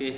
إيه؟